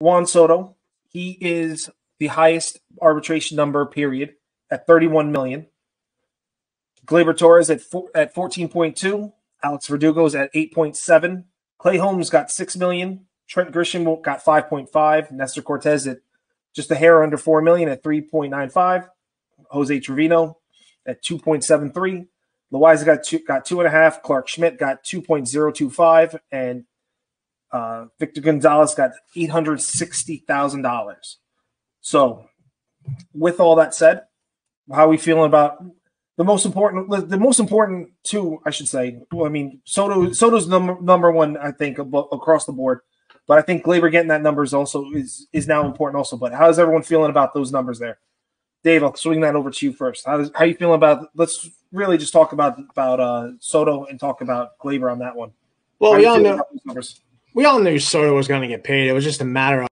Juan Soto. He is the highest arbitration number period at 31 million. Gleyber Torres at four, at 14.2. Alex Verdugo is at 8.7. Clay Holmes got 6 million. Trent Grisham got 5.5. Nestor Cortes at just a hair under 4 million at 3.95. Jose Trevino at 2.73. Loaisiga got two, got two and a half. Clarke Schmidt got 2.025. And uh, Victor Gonzalez got $860,000. So, with all that said, how are we feeling about the most important? The most important two, I should say. Well, I mean, Soto Soto's number number one, I think, across the board. But I think Gleyber getting that number is also is is now important also. But how is everyone feeling about those numbers there? Dave, I'll swing that over to you first. How does, how you feeling about? Let's really just talk about about uh, Soto and talk about Gleyber on that one. Well, we all know we all knew Soto was going to get paid. It was just a matter of